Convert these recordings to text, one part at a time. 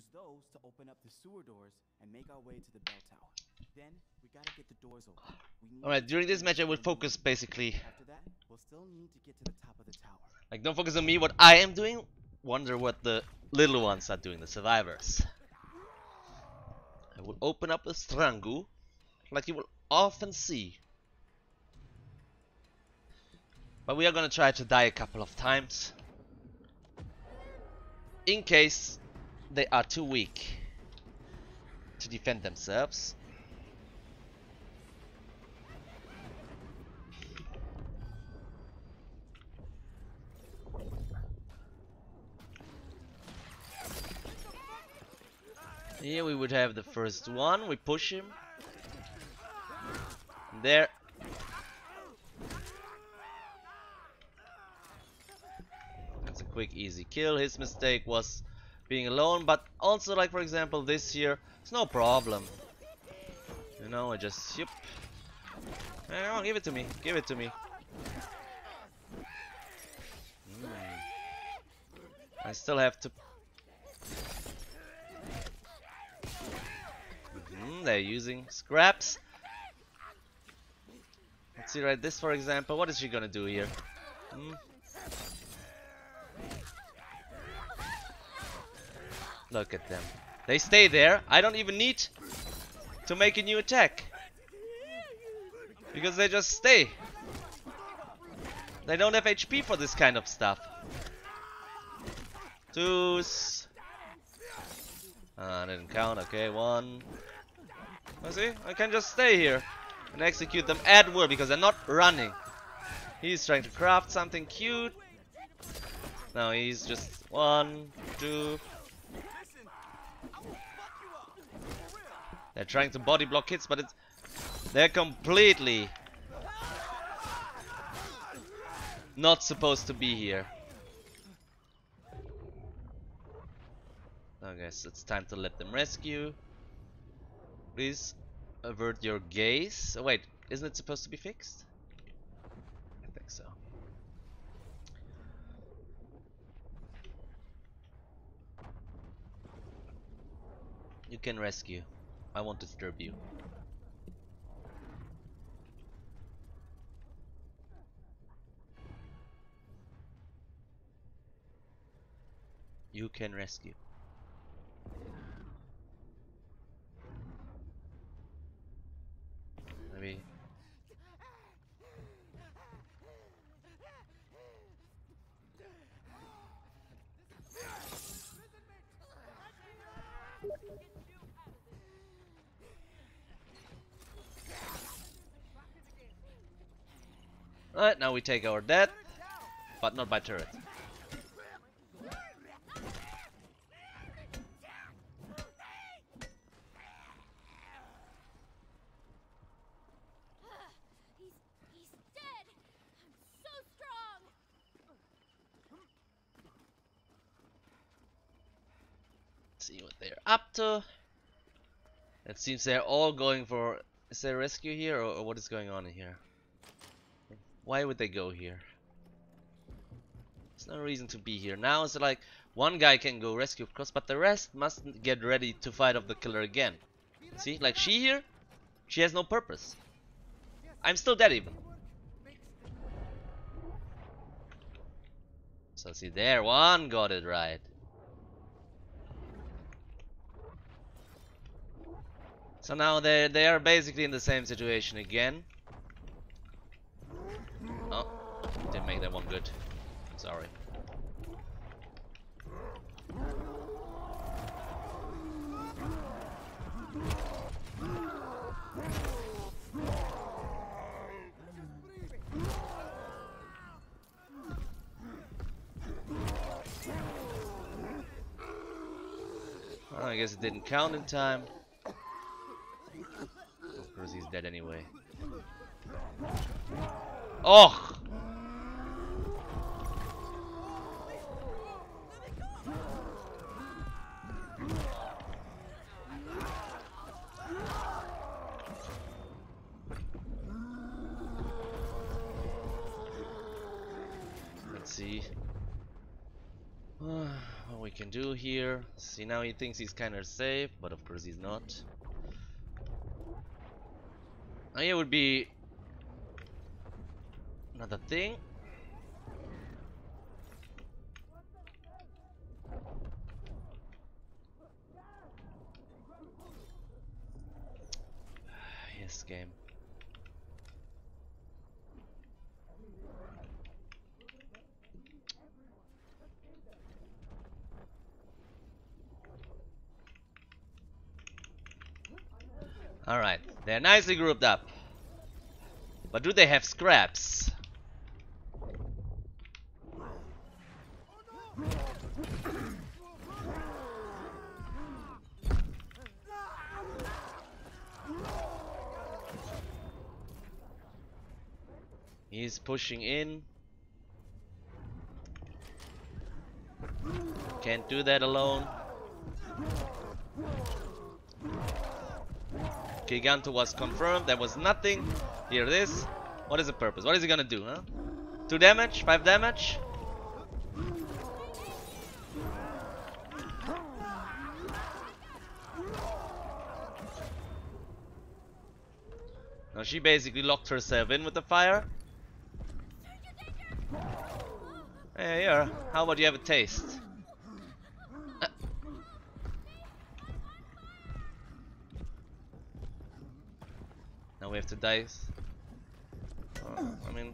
use those to open up the sewer doors and make our way to the bell tower. Then we gotta get the doors open. Alright, during this match I will focus basically After that, we'll still need to get to the top of the tower. like don't focus on me what I am doing. Wonder what the little ones are doing, the survivors. I will open up a Strangu like you will often see. But we are gonna try to die a couple of times. In case they are too weak to defend themselves. Here we would have the first one, we push him. There. That's a quick easy kill. His mistake was being alone, but also like for example this year it's no problem. You know, I just yep. On, give it to me, give it to me. Mm. I still have to Mhm, they're using scraps. Let's see right this for example. What is she gonna do here? Hmm? Look at them. They stay there. I don't even need to make a new attack. Because they just stay. They don't have HP for this kind of stuff. Deuce. Ah, didn't count. Okay, one. I see. I can just stay here and execute them at will because they're not running. He's trying to craft something cute. No, he's just one, two. They're trying to body block hits, but it's they're completely not supposed to be here. I guess it's time to let them rescue. Please avert your gaze. Oh, wait, isn't it supposed to be fixed? I think so. You can rescue. I won't disturb you. You can rescue. Maybe. Alright, now we take our death, but not by turret. See what they're up to. It seems they're all going for. Is there a rescue here, or, or what is going on in here? Why would they go here? There's no reason to be here. Now it's like one guy can go rescue, of course, but the rest must get ready to fight off the killer again. See, like she here, she has no purpose. I'm still dead even. So see there, one got it right. So now they they are basically in the same situation again. Oh, didn't make that one good. Sorry. Well, I guess it didn't count in time. Of course, he's dead anyway. Oh! Let's see. what we can do here. See now he thinks he's kinda safe, but of course he's not. Oh, now here would be another thing. yes, game. Alright, they're nicely grouped up. But do they have scraps? He's pushing in. Can't do that alone. Giganto was confirmed. There was nothing. Here it is. What is the purpose? What is he gonna do, huh? Two damage? Five damage? Now she basically locked herself in with the fire. Hey, here. How about you have a taste? We have to dice. Uh, I mean,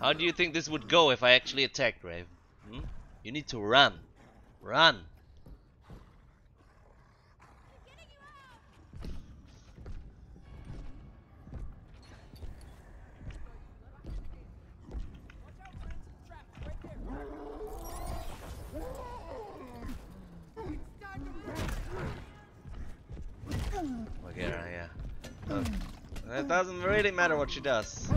how do you think this would go if I actually attacked Rave? Hmm? You need to run. Run. It doesn't really matter what she does.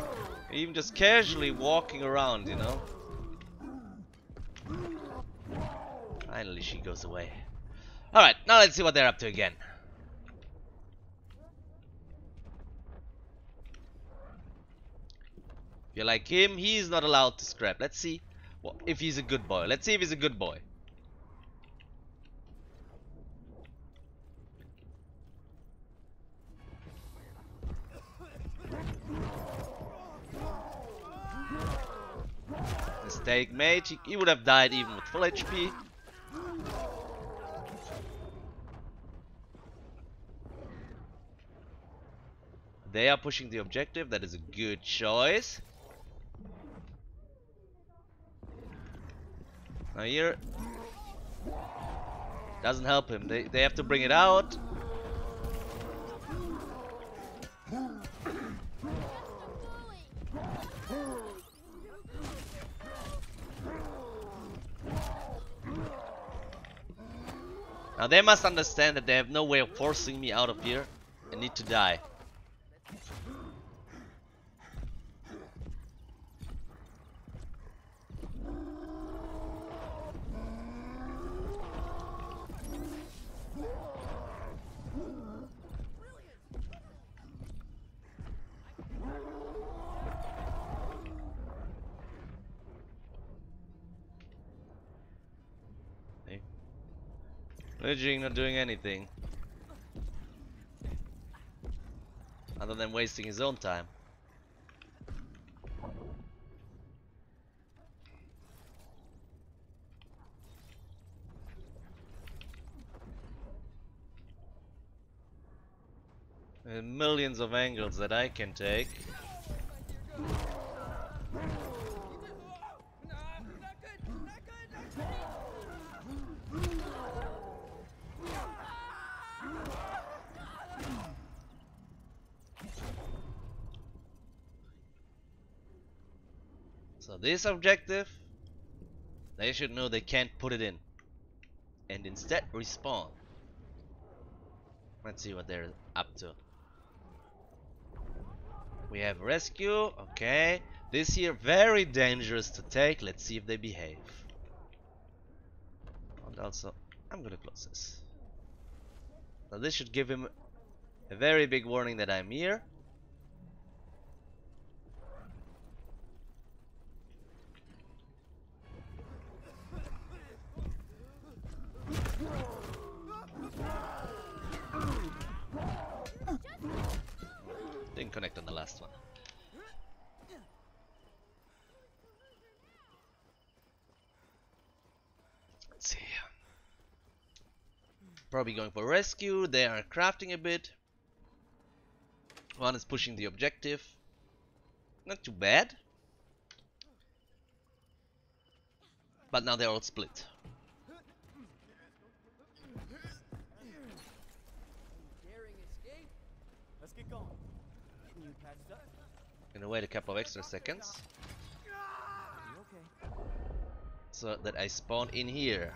Even just casually walking around, you know. Finally, she goes away. Alright, now let's see what they're up to again. If you're like him, he's not allowed to scrap. Let's see if he's a good boy. Let's see if he's a good boy. Mistake made. He, he would have died even with full HP. They are pushing the objective. That is a good choice. Now here doesn't help him. They they have to bring it out. Now they must understand that they have no way of forcing me out of here and need to die. Ledging not doing anything. Other than wasting his own time. There millions of angles that I can take. So this objective, they should know they can't put it in. And instead respawn. Let's see what they're up to. We have rescue, okay. This here very dangerous to take. Let's see if they behave. And also, I'm gonna close this. Now this should give him a very big warning that I'm here. Didn't connect on the last one. Let's see. Probably going for rescue. They are crafting a bit. One is pushing the objective. Not too bad. But now they're all split. Gonna wait a couple of extra seconds so that I spawn in here.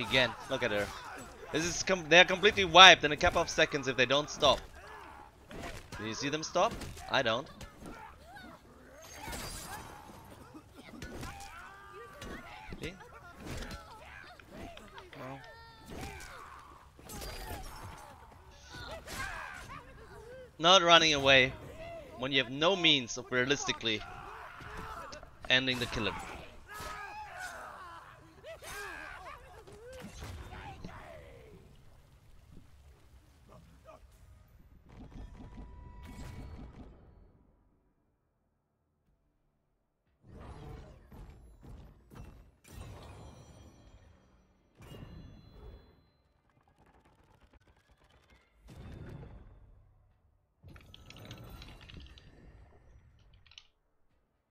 Again, look at her. This is com they're completely wiped in a couple of seconds if they don't stop. Do you see them stop? I don't. See? Not running away when you have no means of realistically ending the killer.